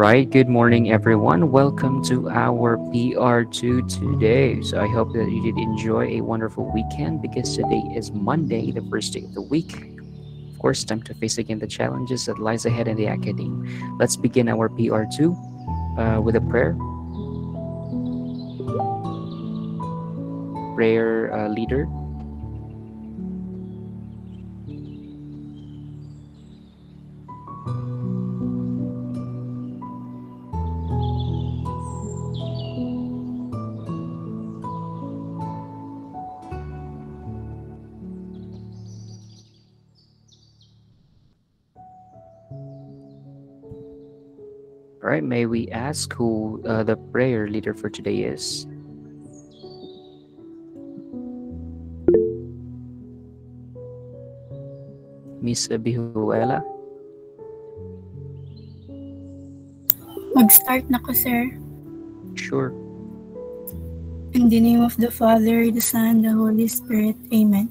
Right, good morning, everyone. Welcome to our PR2 today. So I hope that you did enjoy a wonderful weekend because today is Monday, the first day of the week. Of course, time to face again the challenges that lies ahead in the academy. Let's begin our PR2 uh, with a prayer. Prayer uh, leader, may we ask who uh, the prayer leader for today is? Miss Abihuela? Mag-start na ko, sir. Sure. In the name of the Father, the Son, the Holy Spirit. Amen.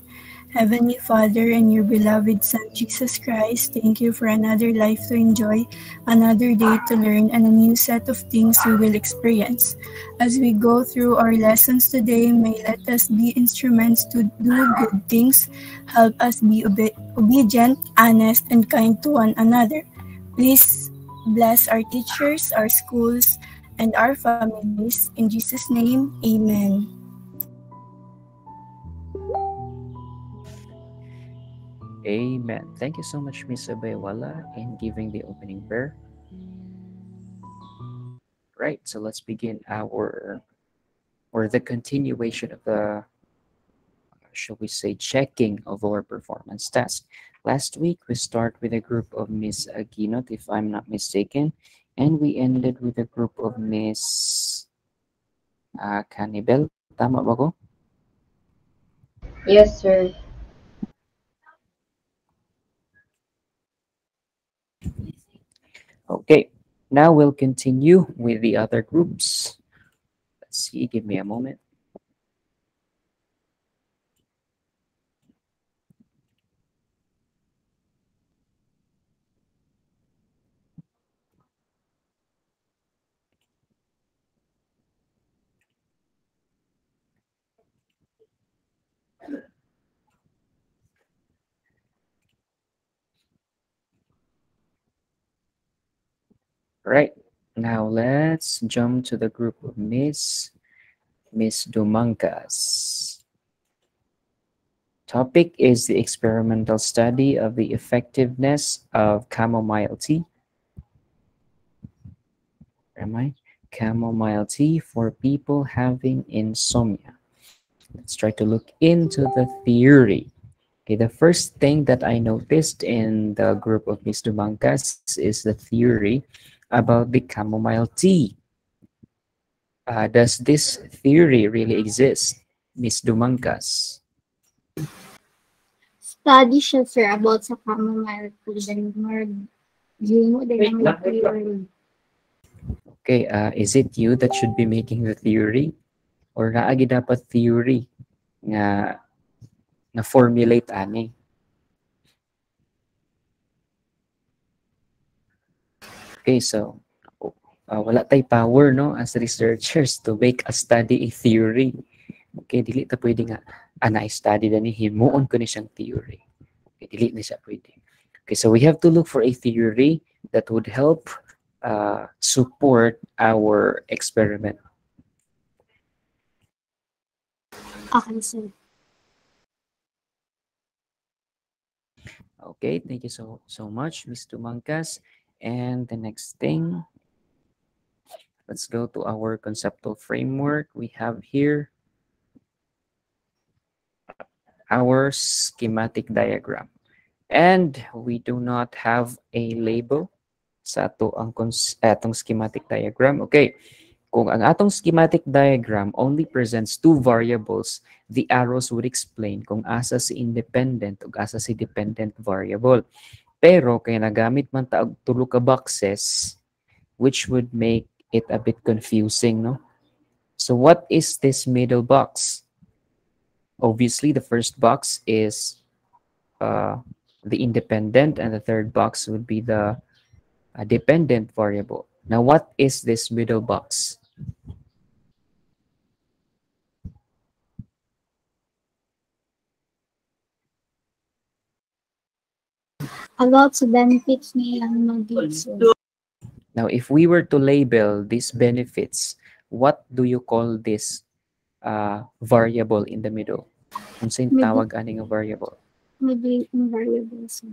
Heavenly Father and your beloved Son, Jesus Christ, thank you for another life to enjoy, another day to learn, and a new set of things we will experience. As we go through our lessons today, may let us be instruments to do good things, help us be obe- obedient, honest, and kind to one another. Please bless our teachers, our schools, and our families. In Jesus' name, amen. Amen. Thank you so much, Miss Abayawala, in giving the opening prayer. Right, so let's begin our, or the continuation of the, shall we say, checking of our performance task. Last week, we start with a group of Miss Aguinot, if I'm not mistaken, and we ended with a group of Miss uh, Canibel. Tama ba ko? Yes, sir. Okay, now we'll continue with the other groups. Let's see, give me a moment. Right, now let's jump to the group of Miss Miss Dumankas. Topic is the experimental study of the effectiveness of chamomile tea. Am I? Chamomile tea for people having insomnia. Let's try to look into the theory. Okay, the first thing that I noticed in the group of Miss Dumankas is the theory about the chamomile tea. Uh, does this theory really exist, Miss Dumankas? Study siya, sir, about sa chamomile tea. Then, more, yun mo, then may theory. Okay, uh, is it you that should be making the theory? Or naagi dapat theory nga na formulate ani? Okay, so uh, wala tay power no as researchers to make a study a theory. Okay, dili ta pwede nga ana study na ni himuon ko ni siyang theory. Okay, dili na siya pwede. Okay, so we have to look for a theory that would help uh, support our experiment. Okay, sir. Okay, thank you so so much, Ms. Tumangkas. And the next thing, let's go to our conceptual framework. We have here our schematic diagram. And we do not have a label sa ato ang atong schematic diagram. Okay, kung ang atong schematic diagram only presents two variables, the arrows would explain kung asa si independent ug asa si dependent variable. Pero kay nagamit man ta og tulo ka boxes which would make it a bit confusing, no? So what is this middle box? Obviously, the first box is uh, the independent and the third box would be the uh, dependent variable. Now, what is this middle box? About sa benefits nilang mag-sir. Now, if we were to label these benefits, what do you call this uh, variable in the middle? Kung saan tawag aning variable? Mediating variables. sir.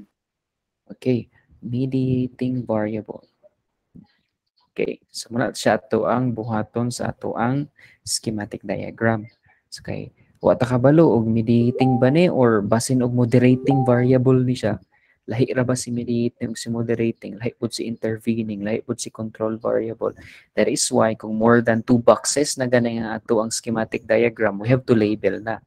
Okay, mediating variable. Okay, so muna siya ato ang buhaton sa ato ang schematic diagram. So kay wa ta kabalo og mediating ba ni or basin og moderating variable ni siya. Lahi ra ba si mediating si moderating, lahi pud si intervening, lahi pud si control variable. That is why kung more than two boxes na ganay nga ato ang schematic diagram, we have to label na.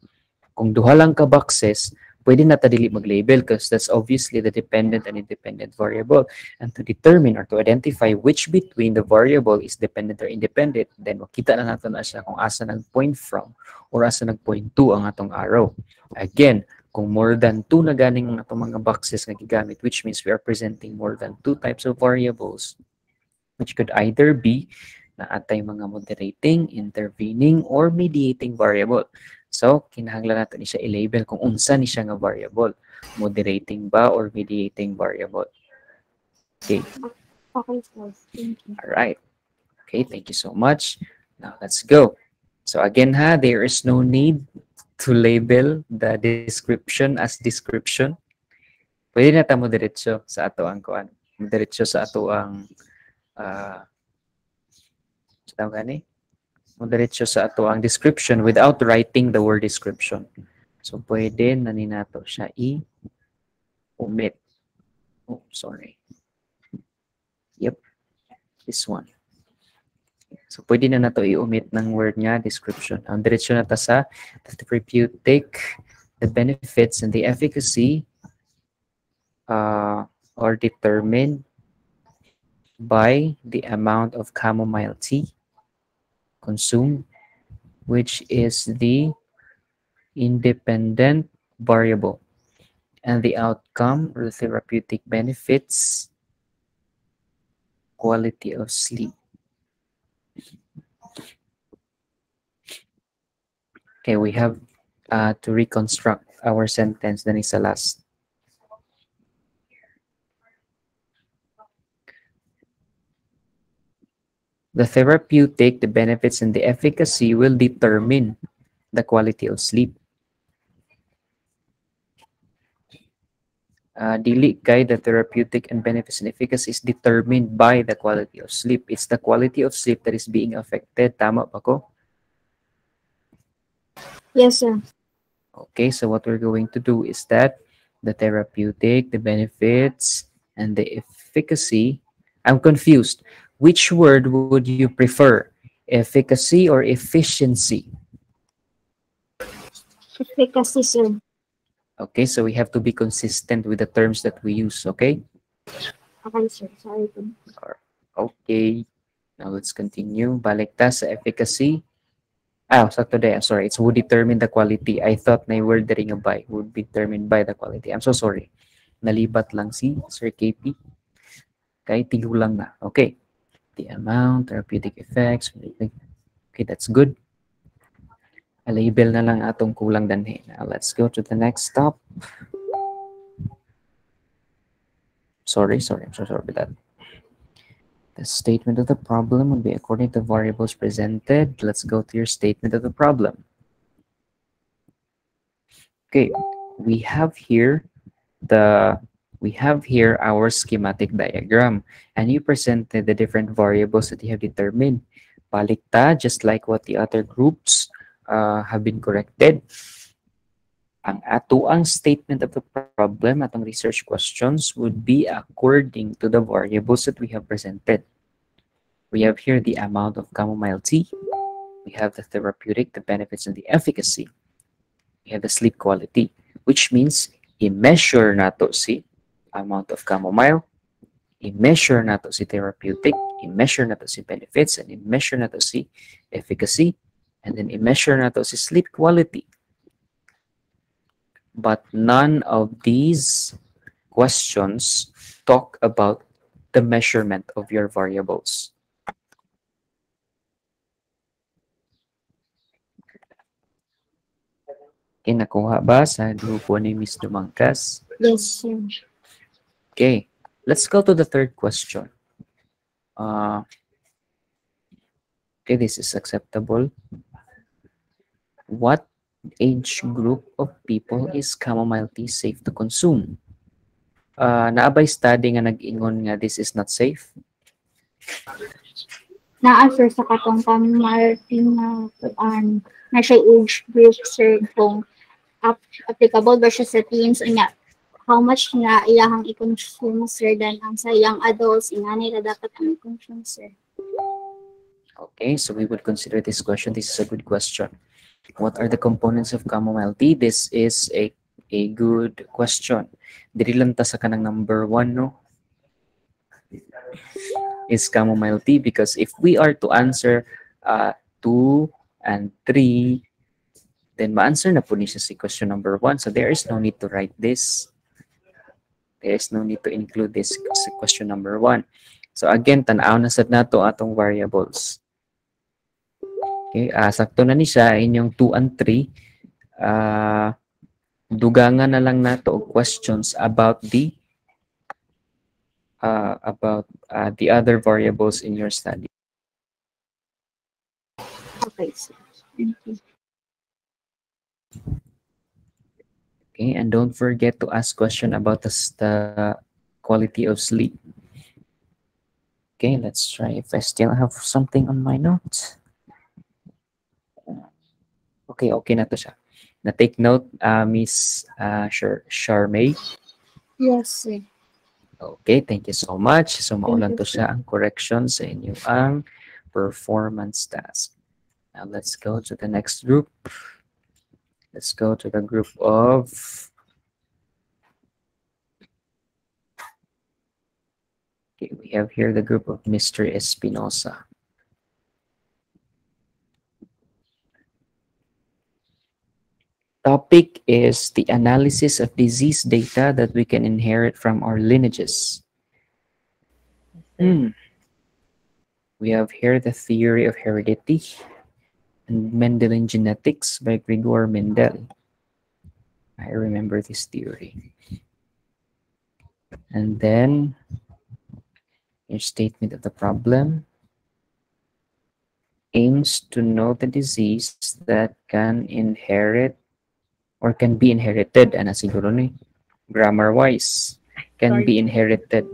Kung duha lang ka boxes, pwede na ta dili mag-label because that's obviously the dependent and independent variable. And to determine or to identify which between the variable is dependent or independent, then makita na nato na siya kung asa nag-point from or asa nag-point to ang atong arrow. Again, kung more than two na ganing ang atong mga boxes nga gigamit, which means we are presenting more than two types of variables, which could either be na atay mga moderating, intervening, or mediating variable. So, kinahanglan nato ni siya i-label kung unsa ni siya nga variable. Moderating ba or mediating variable. Okay, Okay, sir. Thank you. all right. Okay, thank you so much. Now, let's go. So again ha, there is no need to label the description as description. Pwede na ta mo diretso sa ato ang kuan. Diretso sa ato ang uh, tawag gani? Mo diretso sa ato ang description without writing the word description. So pwede na ni nato siya i omit. Oh, sorry. Yep. This one. So, pwede na nato i-omit ng word niya, description. Ang diretsyo na ta sa the therapeutic, the benefits, and the efficacy uh, are determined by the amount of chamomile tea consumed, which is the independent variable. And the outcome or the therapeutic benefits, quality of sleep. Okay, we have uh, to reconstruct our sentence. Then it's the last. The therapeutic, the benefits, and the efficacy will determine the quality of sleep. Uh, dili kay the therapeutic and benefits and efficacy is determined by the quality of sleep. It's the quality of sleep that is being affected. Tama ba ko? Yes, sir. Okay, so what we're going to do is that the therapeutic, the benefits, and the efficacy. I'm confused. Which word would you prefer? Efficacy or efficiency? Efficacy, sir. Okay, so we have to be consistent with the terms that we use, okay? Okay, sir. Sorry. Okay. Now let's continue. Balik ta sa efficacy. Ah, so today, I'm sorry. It's would determine the quality. I thought na word ring by would be determined by the quality. I'm so sorry. Nalibat lang si Sir KP. Okay, tigulang na. Okay. The amount, therapeutic effects. Okay, that's good. Label na lang atong kulang danhi. Now let's go to the next stop. Sorry, sorry. I'm so sorry about that. The statement of the problem would be according to variables presented. Let's go to your statement of the problem. Okay, we have here the we have here our schematic diagram and you presented the different variables that you have determined. Balikta, just like what the other groups uh, have been corrected. Ang atuang statement of the problem, atong research questions would be according to the variables that we have presented. We have here the amount of chamomile tea. We have the therapeutic, the benefits, and the efficacy. We have the sleep quality, which means i-measure nato si amount of chamomile, i-measure nato si therapeutic, i-measure nato si benefits, and i-measure nato si efficacy, and then i-measure nato si sleep quality. But none of these questions talk about the measurement of your variables. Okay, ba sa grupo ni Ms. Dumangkas? Yes, sir. Okay, let's go to the third question. Uh, okay, this is acceptable. What age group of people is chamomile tea safe to consume? Uh, naabay study nga nag-ingon nga this is not safe. Na-answer sa katong Martin na kuan na siya age group sir kung ap- applicable ba siya sa teens unya how much na iyahang i-consume sir dan ang sa young adults inani na dapat ang i-consume sir. Okay, so we would consider this question. This is a good question. What are the components of chamomile tea? This is a a good question. Dili lang ta sa kanang number one, no? Is chamomile tea because if we are to answer uh, two and three, then ma-answer na po ni siya si question number one. So there is no need to write this. There is no need to include this sa question number one. So again, tanaw na sad nato atong variables. Okay, ah sakto na ni siya inyong 2 and 3. Ah dugangan na lang nato og questions about the uh, about uh, the other variables in your study. Okay, sir. Thank you. Okay, and don't forget to ask question about the, the quality of sleep. Okay, let's try if I still have something on my notes. Okay, okay na to siya. Na take note, uh, Miss uh, Char Charmaine. Yes, sir. Okay, thank you so much. So maulan to siya ang correction sa inyo ang performance task. Now let's go to the next group. Let's go to the group of Okay, we have here the group of Mr. Espinosa. Topic is the analysis of disease data that we can inherit from our lineages. Hmm. We have here the theory of heredity and Mendelian genetics by Gregor Mendel. I remember this theory. And then your statement of the problem aims to know the disease that can inherit or can be inherited and siguro ni grammar wise can be inherited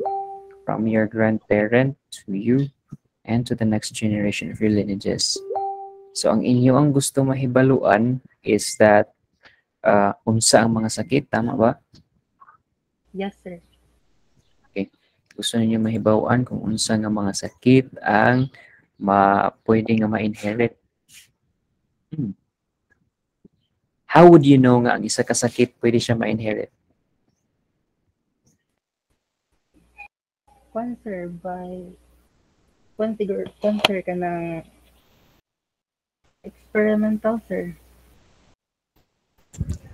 from your grandparent to you and to the next generation of your lineages. So ang inyo ang gusto mahibaluan is that uh, unsa ang mga sakit, tama ba? Yes, sir. Gusto ninyo mahibaluan kung unsa nga mga sakit ang ma pwede nga ma-inherit. Hmm. How would you know nga ang isa ka sakit pwede siya ma-inherit? Sir, by... Kwan, sir, ka ng experimental, sir.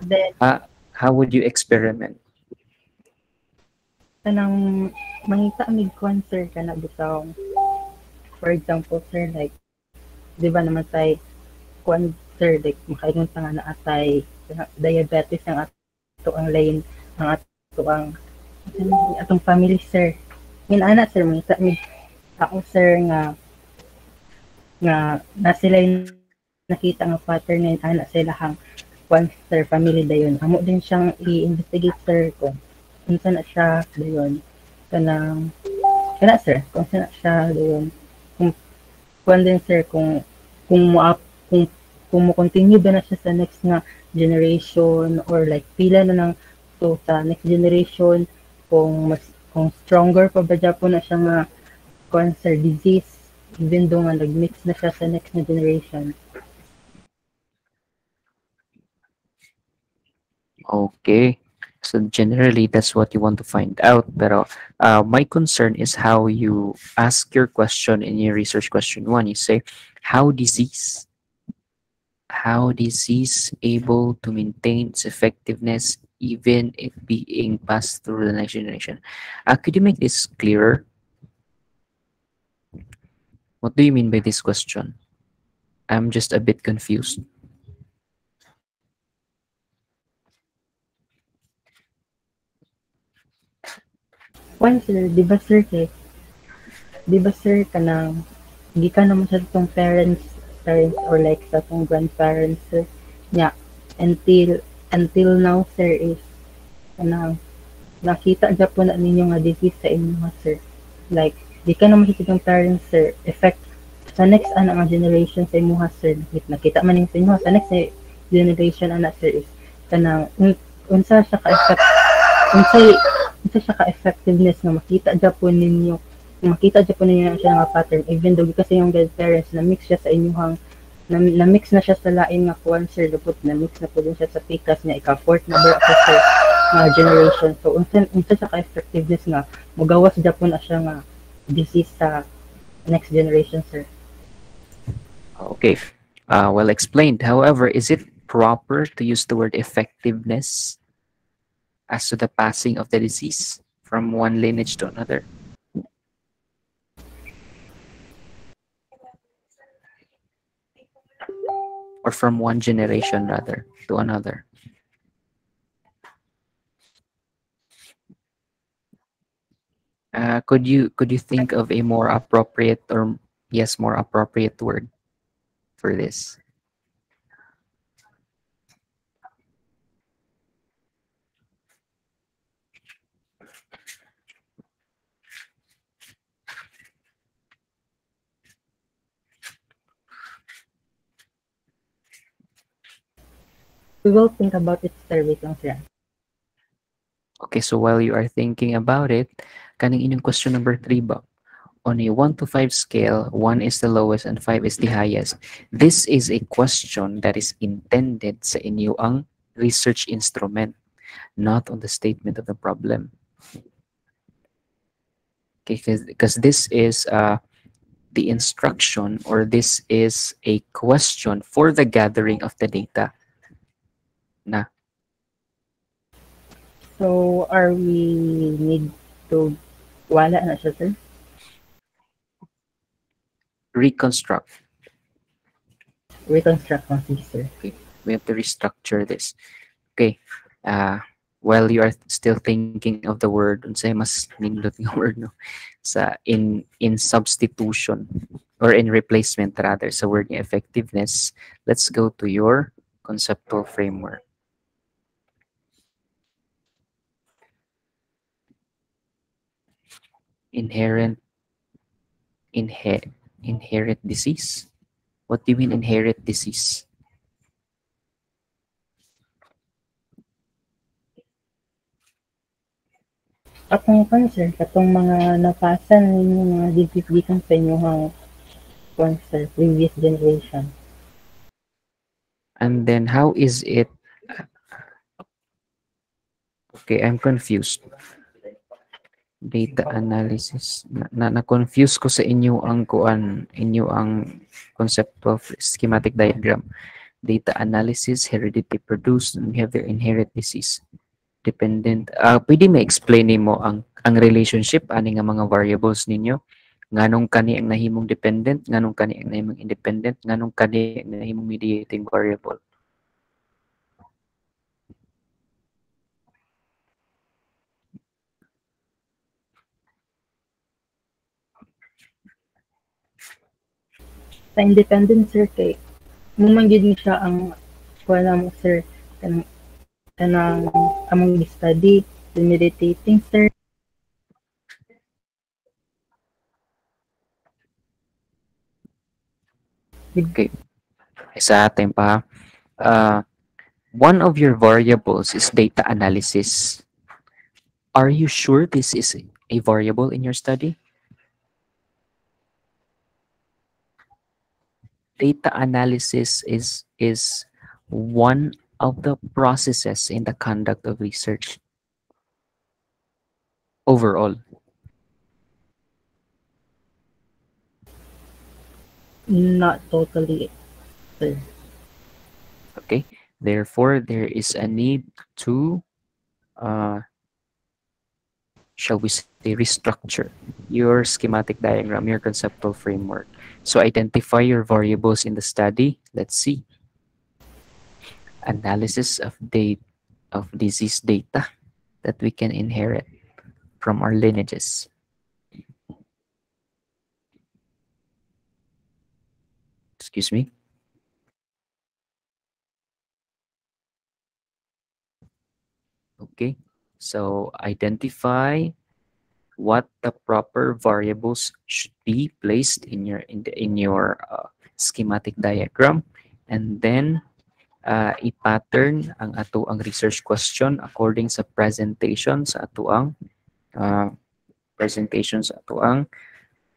Then, How would you experiment? kanang mangita mig kwan, sir, ka na bitaw. For example, sir, like, di ba naman say, kwan, sir, like, makaingon sa nga na atay, diabetes ang ato ang lane, ang ato ang atong family, sir. Min ana, sir, mangita mig ako, sir, nga nga na sila nakita nga pattern na ana sila hang kwan, sir, family dayon. Amo din siyang i-investigate, sir, kung saan na siya dayon kanang kana sir kung saan na siya dayon kung kung din sir kung kung mo kung kung mo continue ba na siya sa next nga generation or like pila na ng so sa next generation kung mas kung stronger pa ba Japon na siya nga cancer disease even though nga nag-mix na siya sa next na generation Okay. So generally, that's what you want to find out. Pero uh, my concern is how you ask your question in your research question one. You say, how disease, how disease able to maintain its effectiveness even if being passed through the next generation. Uh, could you make this clearer? What do you mean by this question? I'm just a bit confused. One sir, di ba sir, eh? di ba sir, kanang, di ka naman sa itong parents parents or like sa itong grandparents sir, nya, until, until now sir is, kanang, nakita dyan po na ninyo nga disease sa inyo nga sir. Like, di ka naman sa parents sir, effect sa next ana nga generation sa imo sir nakita man ning sa inyo sa next generation ana sir is kanang un, unsa siya ka effect unsa unsa siya ka effectiveness nga makita po ninyo makita jud po ninyo siya nga pattern even though kasi yung grandparents na mix siya sa inyong na, na mix na siya sa lain nga kuan sir lupot na mix na po din siya sa pikas niya ika fourth na ba ako sir generation so unsa unsa ka effectiveness nga mugawas po na siya nga disease sa next generation sir Okay, uh, well explained. However, is it proper to use the word effectiveness as to the passing of the disease from one lineage to another? Or from one generation rather to another? Uh, could you could you think of a more appropriate or yes more appropriate word for this. We will think about it sir, wait lang sir. Okay, so while you are thinking about it, kaning inyong question number three ba? on a 1 to 5 scale, 1 is the lowest and 5 is the highest. This is a question that is intended sa inyo ang research instrument, not on the statement of the problem. Okay, because this is uh, the instruction or this is a question for the gathering of the data. Na. So, are we need to wala na siya, sir? reconstruct. Reconstruct sir. Okay. We have to restructure this. Okay. Uh, while you are still thinking of the word, unsay mas nindot nga word no sa in in substitution or in replacement rather sa word effectiveness, let's go to your conceptual framework. Inherent inherent inherit disease? What do you mean inherit disease? Atong cancer, katong mga napasan ninyo mga gigigikan sa inyo ang cancer, previous generation. And then how is it? Okay, I'm confused data analysis. Na, na, confuse ko sa inyo ang kuan inyo ang concept of schematic diagram. Data analysis heredity produced and have their inherit disease dependent. Uh, pwede may explain mo ang ang relationship ani nga mga variables ninyo? Nganong kani ang nahimong dependent? Nganong kani ang nahimong independent? Nganong kani ang nahimong mediating variable sa independent sir kay mumang gid ni siya ang wala mo sir kanang kanang among study meditating sir Okay. Isa atin pa. Uh, one of your variables is data analysis. Are you sure this is a variable in your study? Data analysis is is one of the processes in the conduct of research overall. Not totally. Okay. Therefore there is a need to uh, shall we say restructure your schematic diagram your conceptual framework so identify your variables in the study. Let's see. Analysis of date of disease data that we can inherit. from our lineages. Excuse me. Okay, so identify what the proper variables should be placed in your in the in your uh, schematic diagram and then uh, i-pattern ang ato ang research question according sa presentation sa ato ang uh, presentation sa ato ang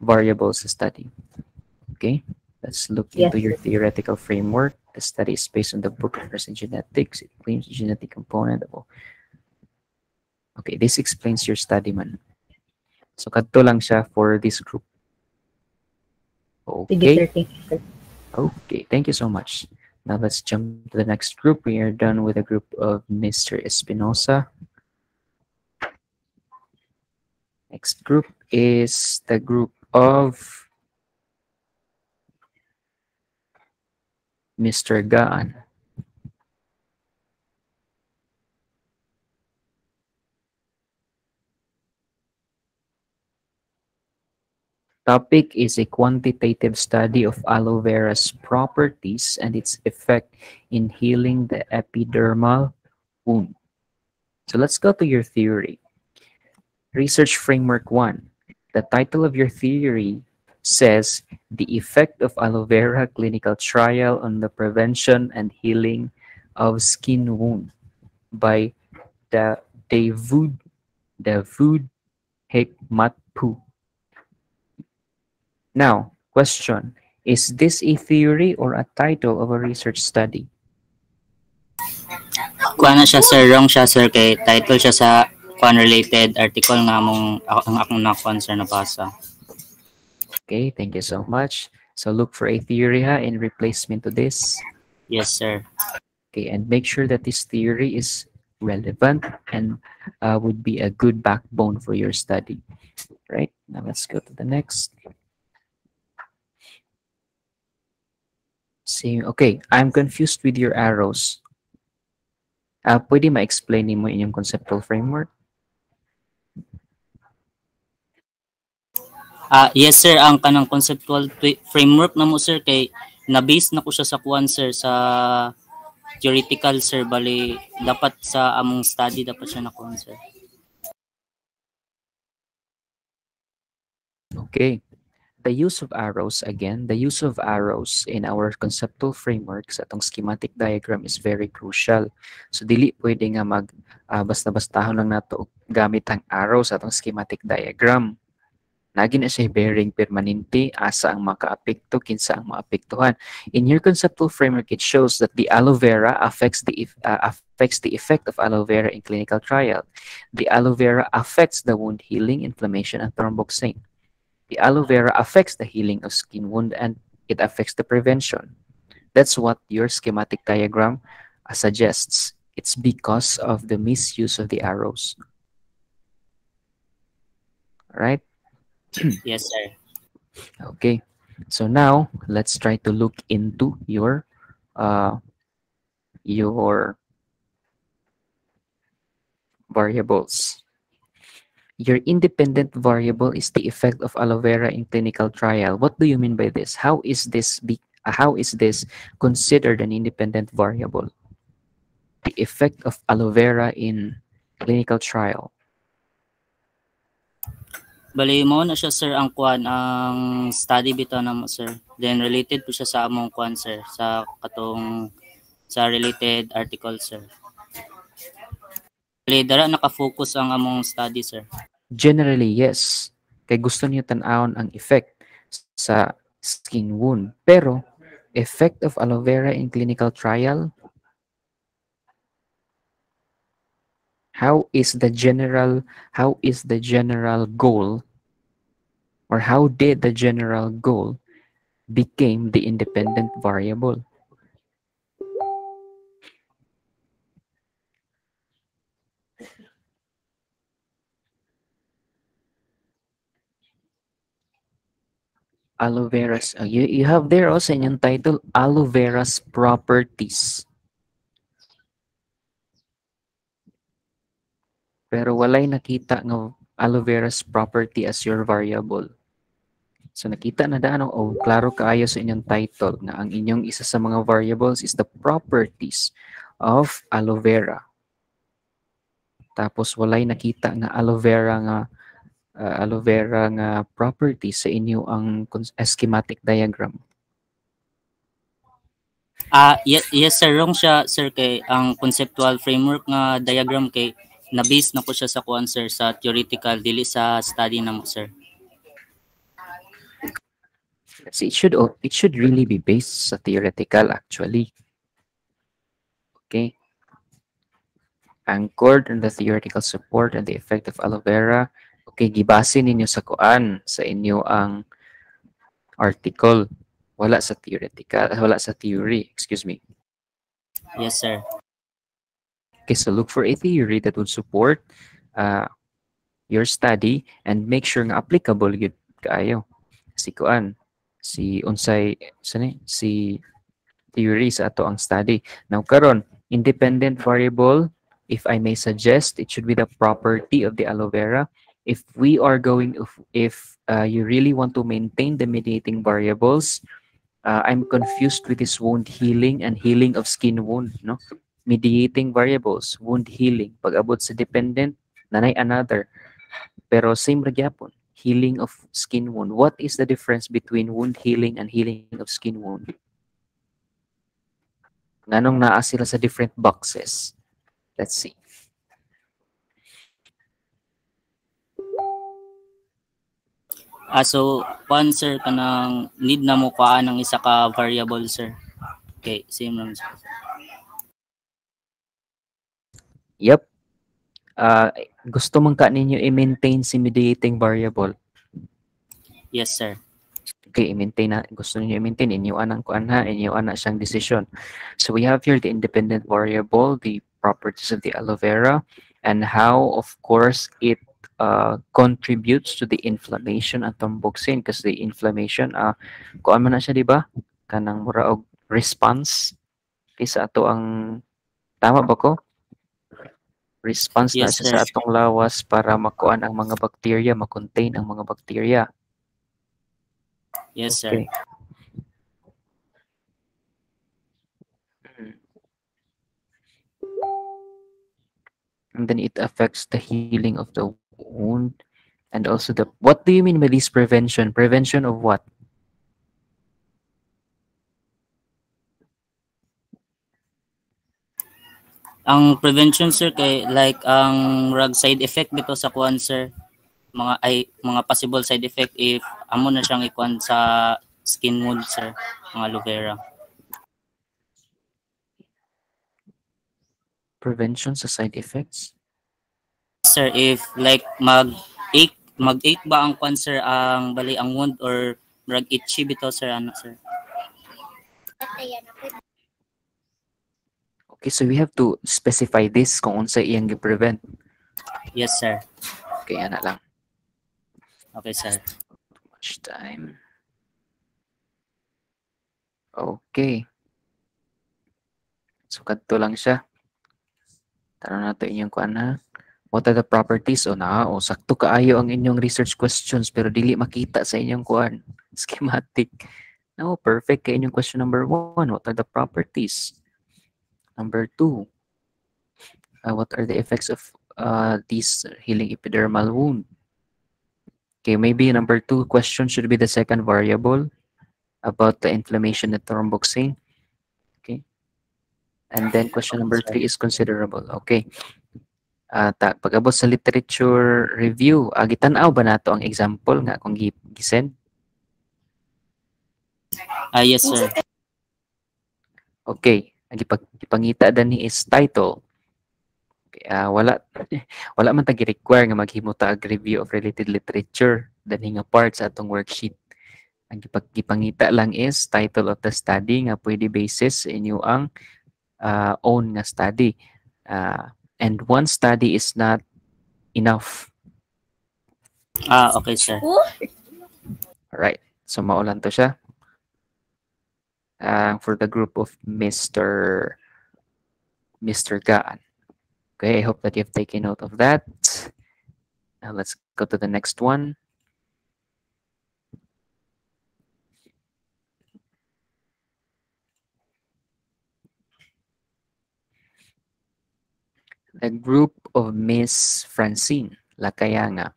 variables study. Okay, let's look Yes, into your theoretical framework. The study is based on the book of Present Genetics. It claims the genetic component of Okay, this explains your study man. So kadto lang siya for this group. Okay. Thank you. Okay, thank you so much. Now let's jump to the next group. We are done with the group of Mr. Espinosa. Next group is the group of Mr. Gaan. Topic is a quantitative study of aloe vera's properties and its effect in healing the epidermal wound. So let's go to your theory. Research Framework 1. The title of your theory says the effect of aloe vera clinical trial on the prevention and healing of skin wound by the David David Hekmatpur. Now, question, is this a theory or a title of a research study? Kuha na siya sir, wrong siya sir kay title siya sa kuan related article nga mong ang akong nakuan sir nabasa. Okay, thank you so much. So look for a theory ha, in replacement to this. Yes sir. Okay, and make sure that this theory is relevant and uh, would be a good backbone for your study. Right, now let's go to the next. See, okay, I'm confused with your arrows. Uh, pwede ma-explain mo inyong conceptual framework? Ah yes sir, ang kanang conceptual framework na mo sir kay na-base na ko siya sa kuan sir sa theoretical sir bali dapat sa among study dapat siya na kuan sir. Okay. The use of arrows, again, the use of arrows in our conceptual framework atong schematic diagram is very crucial. So, dili pwede nga mag ah, basta-bastahon lang nato gamit ang arrow sa atong schematic diagram. Nagi na siya bearing permanente asa ang makaapekto kinsa ang maapektuhan. In your conceptual framework, it shows that the aloe vera affects the ah, affects the effect of aloe vera in clinical trial. The aloe vera affects the wound healing, inflammation, and thromboxane. The aloe vera affects the healing of skin wound and it affects the prevention. That's what your schematic diagram suggests. It's because of the misuse of the arrows. All right? Yes sir. Okay. So now let's try to look into your uh your variables. Your independent variable is the effect of aloe vera in clinical trial. What do you mean by this? How is this be, uh, how is this considered an independent variable? The effect of aloe vera in clinical trial. Bali mo na siya sir ang kuan ang study bitaw na mo sir. Then related po siya sa among kuan sir sa katong sa related article sir. Dara naka-focus ang among study sir. Generally, yes. Kay gusto niyo tanawon ang effect sa skin wound. Pero, effect of aloe vera in clinical trial, how is the general how is the general goal or how did the general goal became the independent variable? Aloe vera's uh, you, you have there also in yung title aloe vera's properties pero walay nakita nga aloe vera's property as your variable. So nakita na daan oh, klaro kaayo sa inyong title na ang inyong isa sa mga variables is the properties of aloe vera. Tapos walay nakita nga aloe vera nga uh, aloe vera nga properties sa inyo ang uh, schematic diagram. Ah, yes, yes sir, wrong siya sir kay ang conceptual framework nga diagram kay na base na po siya sa kuan sir sa theoretical dili sa study na mo sir. See, it should al- it should really be based sa theoretical actually. Okay. Anchored in the theoretical support and the effect of aloe vera. Okay, gibase ninyo sa kuan sa inyo ang article. Wala sa theoretical, wala sa theory, excuse me. Yes sir. Okay, so look for a theory that would support uh, your study and make sure nga applicable yun kaayo. Si kuan, si unsay sani si theory sa ato ang study. Now karon, independent variable, if I may suggest, it should be the property of the aloe vera. If we are going, if, if uh, you really want to maintain the mediating variables, uh, I'm confused with this wound healing and healing of skin wound, no? mediating variables, wound healing. Pag abot sa dependent, nanay another. Pero same ra gyapon, healing of skin wound. What is the difference between wound healing and healing of skin wound? Nganong naa sila sa different boxes? Let's see. Ah, so kuan sir kanang need na mo kuan ng isa ka variable sir. Okay, same lang sir. Yep. Uh, gusto mong ka ninyo i-maintain si mediating variable. Yes sir. Okay, i-maintain na. Gusto niyo i-maintain. Inyuan ang kuan ha. Inyuan na siyang decision. So we have here the independent variable, the properties of the aloe vera, and how, of course, it uh, contributes to the inflammation at thromboxane kasi the inflammation, uh, kuan man na siya, di ba? Kanang mura og response kaysa ato ang tama ba ko? Response na Yes, siya sa sir. atong lawas para makuan ang mga bacteria, makontain ang mga bacteria. Yes sir. Okay. Mm. And then it affects the healing of the wound and also the what do you mean by this prevention? Prevention of what? Ang prevention sir kay like ang rag side effect bito sa kuan sir mga ay mga possible side effect if amo na siyang ikuan sa skin wound sir mga aloe vera. Prevention sa side effects? Sir if like mag ache mag ache ba ang kuan sir ang bali ang wound or rag itchy bito sir ano sir. Okay, so we have to specify this kung unsa iyang gi-prevent. Yes sir. Okay, ana lang. Okay sir. Too much time. Okay. So, kadto lang siya. Tara na to inyong kuan ha. What are the properties? O na, o sakto kaayo ang inyong research questions pero dili makita sa inyong kuan. Schematic. No, perfect kay inyong question number one. What are the properties? Number two, uh, what are the effects of uh, this healing epidermal wound? Okay, maybe number two question should be the second variable about the inflammation at thromboxane. Okay. And then question number three is considerable. Okay. Uh, ta, pag-abot sa literature review, uh, gitanaw ba nato ang example nga kung gi- gisend? Ah yes sir. Okay. Ang gipangita dani is title. Okay, ah, wala wala man tag require nga maghimo ta og review of related literature dani nga part sa atong worksheet. Ang gipangita lang is title of the study nga pwede basis inyo ang ah, own nga study. Ah, and one study is not enough. Ah okay sir. Alright. So maulan to siya. Uh, for the group of Mr. Mr. Gaan. Okay, I hope that you've taken note of that. Now let's go to the next one. The group of Miss Francine Lacayanga.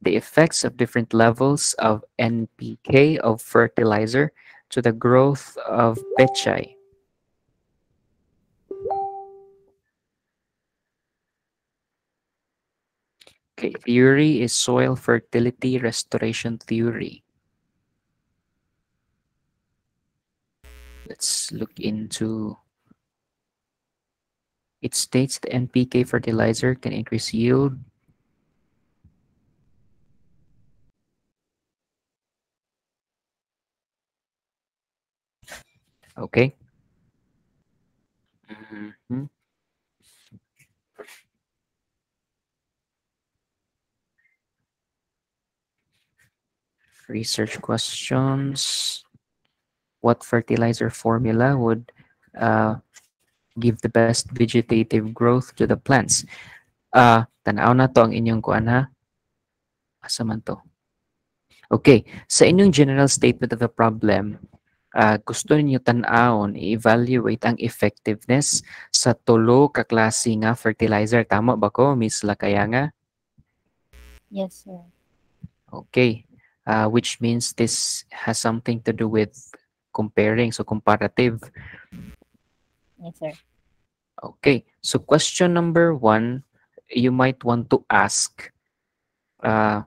The effects of different levels of NPK of fertilizer to the growth of pechay. Okay, theory is soil fertility restoration theory. Let's look into it states the NPK fertilizer can increase yield. Okay. Mhm. Research questions. What fertilizer formula would uh, give the best vegetative growth to the plants? Ah, tanaw na to ang inyong kuan ha. Asa man to? Okay, sa inyong general statement of the problem, ah, gusto ninyo tan-awon i-evaluate ang effectiveness sa tulo ka klase nga fertilizer. Tama ba ko, Miss Lakayanga? Yes, sir. Okay. Uh, which means this has something to do with comparing, so comparative. Yes, sir. Okay. So question number one, you might want to ask uh,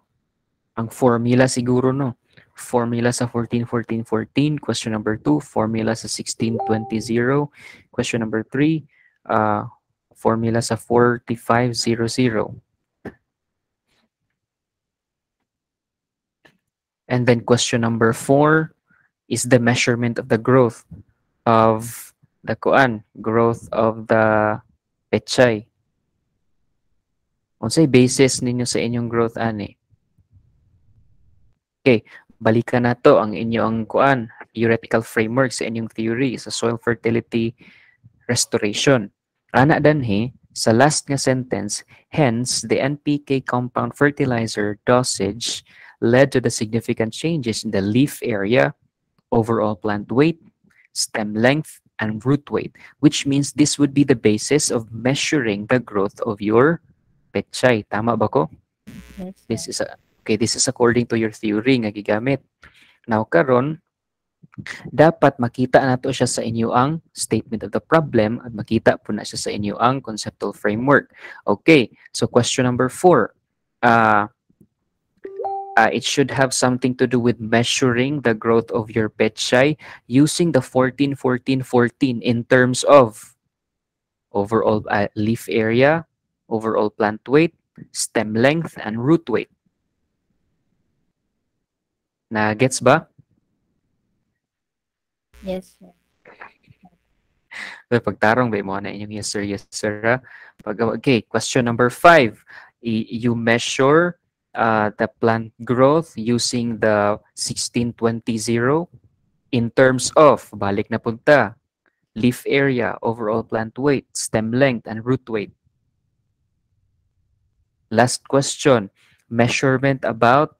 ang formula siguro, no? Formula sa 14-14-14. Question number two, formula sa 16-20-0. Question number three, uh, formula sa 45-00. And then question number four is the measurement of the growth of the kuan, growth of the pechay. Unsay basis ninyo sa inyong growth ani? Okay, balikan na to ang kuan, theoretical framework sa inyong theory sa soil fertility restoration. Ana danhi sa last nga sentence, hence the NPK compound fertilizer dosage led to the significant changes in the leaf area, overall plant weight, stem length, and root weight, which means this would be the basis of measuring the growth of your pechay. Tama ba ko? Yes. This is a, okay, this is according to your theory nga gigamit. Now karon dapat makita nato siya sa inyo ang statement of the problem at makita po na siya sa inyo ang conceptual framework. Okay, so question number four. Uh, uh, it should have something to do with measuring the growth of your pechay using the 14 14 14 in terms of overall uh, leaf area, overall plant weight, stem length, and root weight. Na gets ba? Yes, sir. Pagtarong ba mo na inyong yes sir, yes sir. ha? Pag, okay, question number five. I, you measure uh, the plant growth using the 1620 in terms of, balik na punta, leaf area, overall plant weight, stem length, and root weight. Last question, measurement about,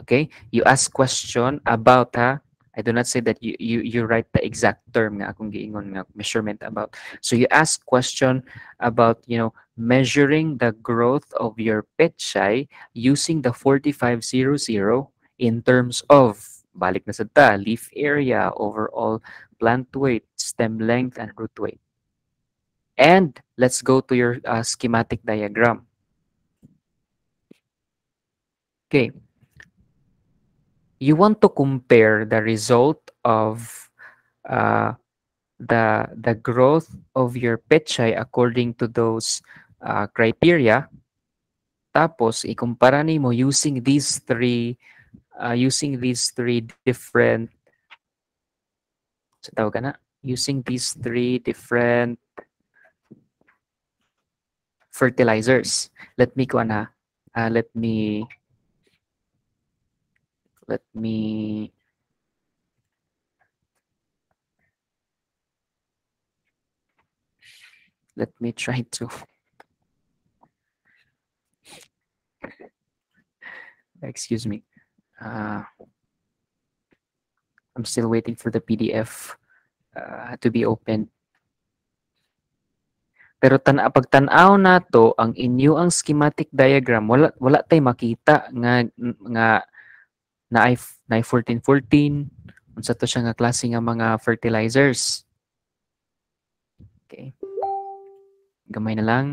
okay, you ask question about, ha, I do not say that you, you, you write the exact term nga akong giingon nga measurement about. So you ask question about, you know, measuring the growth of your pechay using the 4500 in terms of balik na ta, leaf area, overall plant weight, stem length, and root weight. And let's go to your uh, schematic diagram. Okay. You want to compare the result of uh, the the growth of your pechay according to those uh, criteria. Tapos ikumpara nimo using these three uh, using these three different sa tawag na? using these three different fertilizers. Let me ko na uh, let me let me let me try to Excuse me. Uh, I'm still waiting for the PDF uh, to be opened. Pero tan pag tan-aw nato ang inyo ang schematic diagram wala wala tay makita nga nga na ay na 1414 unsa to siya nga klase nga mga fertilizers. Okay. Gamay na lang.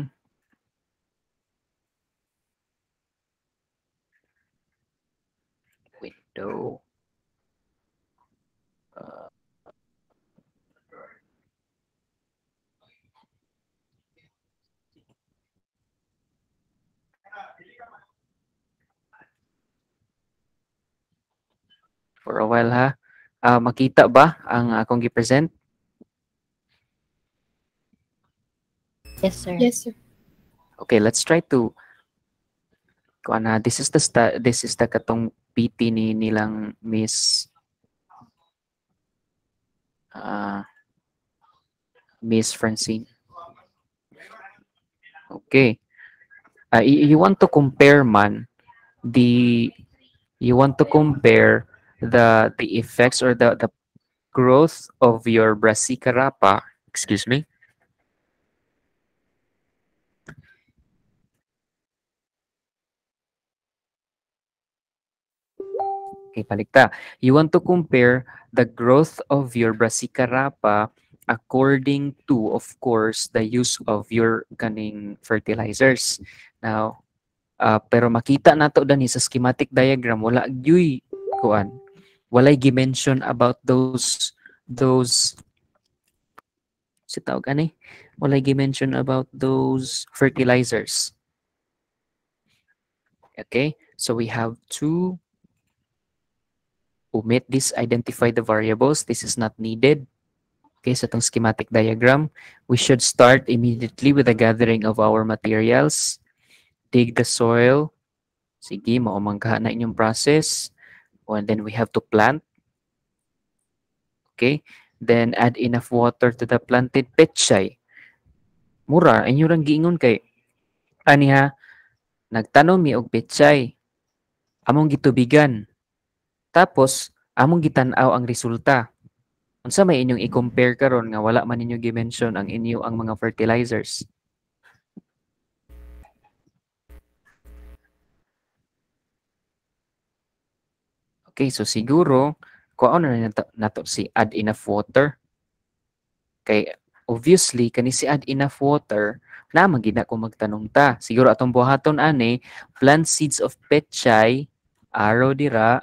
Window. For a while ha. Ah, makita ba ang akong gi-present? Yes, sir. Yes, sir. Okay, let's try to kuan na this is the sta- this is the katong PT ni nilang Miss uh, Miss Francine. Okay. Uh, you want to compare man the you want to compare the the effects or the the growth of your brassicarapa, excuse me, Okay, palikta. You want to compare the growth of your brassicarapa according to, of course, the use of your kaning fertilizers. Now, uh, pero makita nato dani sa schematic diagram wala gyuy kuan. Walay gi-mention about those those si tawag ani? Walay gi-mention about those fertilizers. Okay? So we have two omit this, identify the variables. This is not needed. Okay, sa itong schematic diagram, we should start immediately with the gathering of our materials. Dig the soil. Sige, maumanggaha na inyong process. And then we have to plant. Okay, then add enough water to the planted petchay. Mura, inyo rang giingon kay ani ha, nagtanom mi og petchay. Among gitubigan. Tapos, among gitan-aw ang resulta. Unsa may inyong i-compare karon nga wala man ninyo gi-mention ang inyo ang mga fertilizers? Okay, so siguro kuan na nato, nato si add enough water. Kay obviously kani si add enough water na magina ko magtanong ta. Siguro atong buhaton ani plant seeds of petchay arrow dira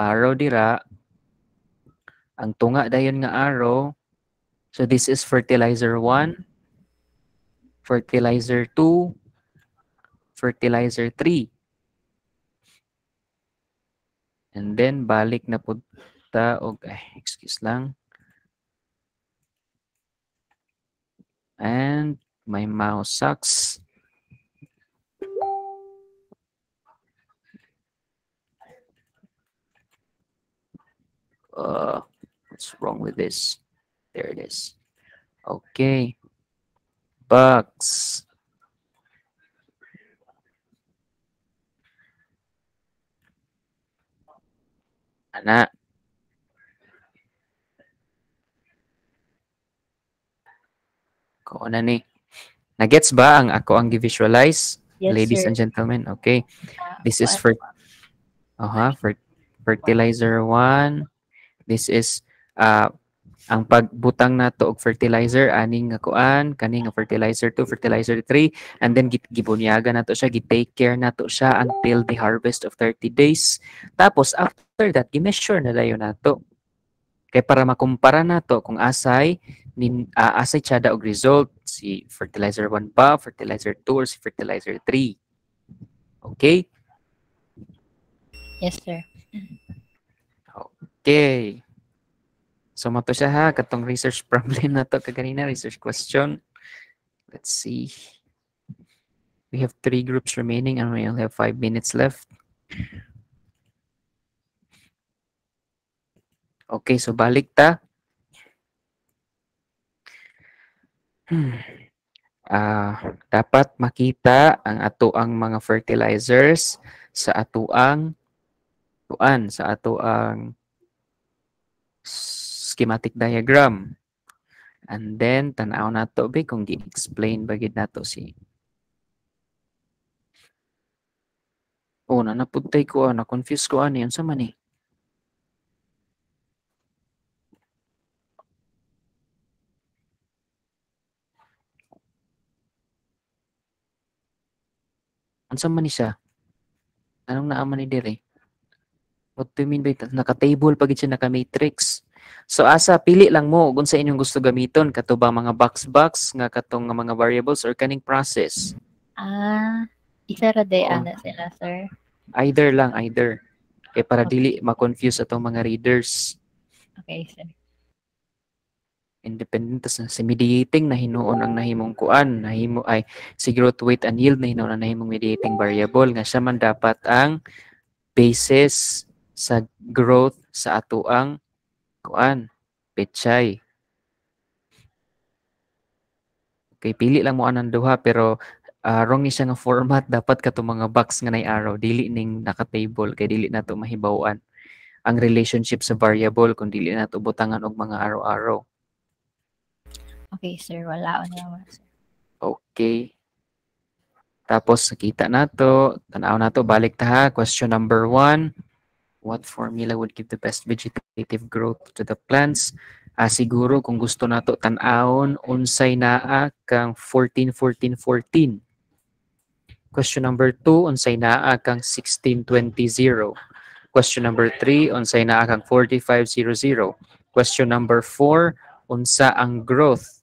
arrow dira ang tunga dayon nga arrow so this is fertilizer 1 fertilizer 2 fertilizer 3 and then balik na pud ta og ay, excuse lang and my mouse sucks uh, what's wrong with this? There it is. Okay. Bugs. Ana. Ko na ni. Nagets ba ang ako ang gi-visualize? Yes, Ladies sir. and gentlemen, okay. This is for uh fer fertilizer 1. This is uh ang pagbutang nato og fertilizer aning nga kuan kani nga fertilizer 2, fertilizer 3 and then git gibunyaga nato siya gi-take care nato siya until the harvest of 30 days. Tapos after that gi-measure na dayon nato. Kay para makumpara nato kung asay nin ah, asay tsada og result si fertilizer 1 ba, fertilizer 2 or si fertilizer 3. Okay? Yes, sir. Okay. So mato siya ha, katong research problem na to kaganina, research question. Let's see. We have three groups remaining and we only have five minutes left. Okay, so balik ta. Hmm. Ah, dapat makita ang ato ang mga fertilizers sa atuang tuan sa atuang schematic diagram. And then tanaw nato be kung gi-explain bagid nato si Oh, na napuntay ko, na confuse ko ano yan sa man eh. Unsa man ni siya? Anong naaman ni dire? What do you mean by that? Naka-table pagid siya naka-matrix. So asa pili lang mo kung sa inyong gusto gamiton katubang mga box box nga katong mga variables or kaning process. Ah, isa ra day Oo. ana sila, sir. Either lang, either. Kay para dili ma-confuse atong mga readers. Okay, sir. Independent tas sa mediating na hinuon ang nahimong kuan, nahimo ay si growth weight and yield na hinuon ang nahimong mediating variable nga siya man dapat ang basis sa growth sa atuang kuan, petchay. Okay, pili lang mo anang duha pero ah, wrong ni siya nga format dapat kato mga box nga nay arrow dili ning naka-table kay dili nato mahibaw-an ang relationship sa variable kung dili nato butangan og mga arrow-arrow. Okay, sir. Wala naman, sir. Okay. Tapos nakita nato, tanaw nato balik ta ha. Question number one. What formula would give the best vegetative growth to the plants? Ah, siguro kung gusto nato tan-awon unsay naa kang 14 14 14. Question number 2 unsay naa kang 16 20 0. Question number 3 unsay naa kang 45 00. Question number 4 unsa ang growth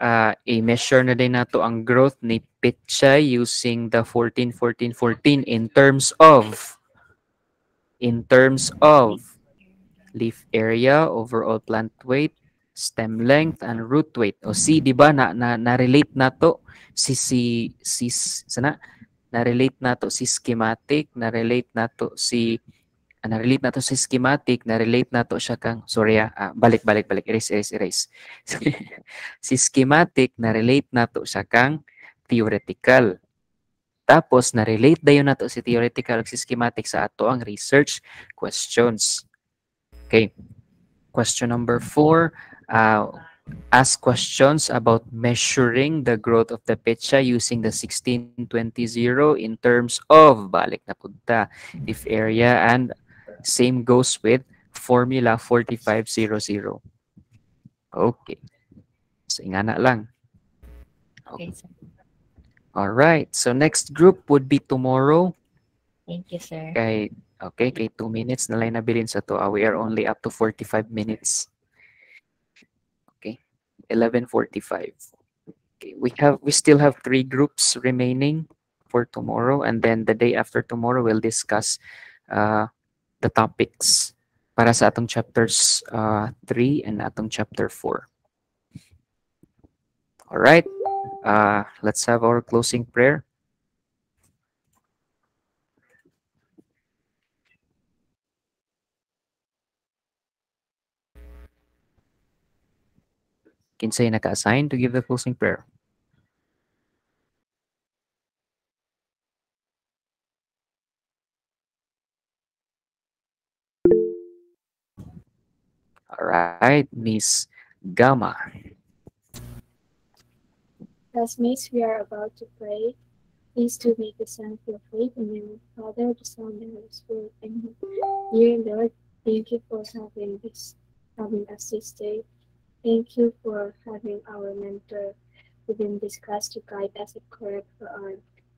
uh, i-measure na din nato ang growth ni Pitcha using the 14, 14, 14 in terms of in terms of leaf area, overall plant weight, stem length, and root weight. O si, di ba, na, na, na-relate na to si, si, si, sana, na-relate na to si schematic, na-relate na to si ah, na-relate na to si schematic, na-relate na to siya kang, sorry ah, ah, balik, balik, balik, erase, erase, erase. si schematic, na-relate na to siya kang theoretical. Tapos, na-relate dayon na to si theoretical ug si schematic sa ato ang research questions. Okay. Question number four, uh, ask questions about measuring the growth of the petsa using the 1620 in terms of, balik na punta, leaf area and same goes with formula 4500. Okay. So, ingana lang. Okay, sir. All right. So next group would be tomorrow. Thank you, sir. Kay okay, kay 2 minutes na lang nabilin sa to. Ah, we are only up to 45 minutes. Okay. 11:45. Okay, we have we still have three groups remaining for tomorrow and then the day after tomorrow we'll discuss uh, the topics para sa atong chapters uh, 3 and atong chapter 4. All right. Uh, let's have our closing prayer. Kinsay naka-assign to give the closing prayer? All right, Miss Gama. Classmates, we are about to pray. Please do make the sign of your faith in the name of the Father, the Son, and the Holy Spirit. Amen. Dear Lord, thank you for having this, having us this day. Thank you for having our mentor within this class to guide us and correct for our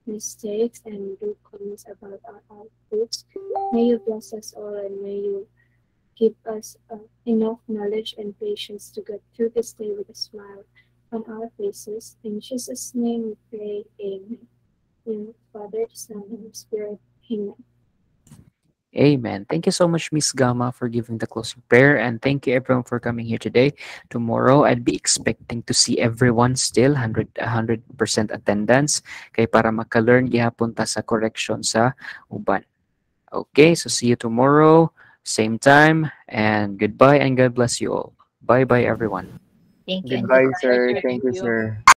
mistakes and do comments about our outputs. May you bless us all and may you give us uh, enough knowledge and patience to get through this day with a smile on our faces. In Jesus' name we pray, Amen. In the Father, Son, and Spirit, Amen. Amen. Thank you so much, Miss Gama, for giving the closing prayer. And thank you, everyone, for coming here today. Tomorrow, I'd be expecting to see everyone still 100, 100% attendance. Kay para maka-learn gihapon sa correction sa uban. Okay, so see you tomorrow, same time, and goodbye and God bless you all. Bye-bye, everyone. Thank you. Goodbye, goodbye, sir. Thank you, sir.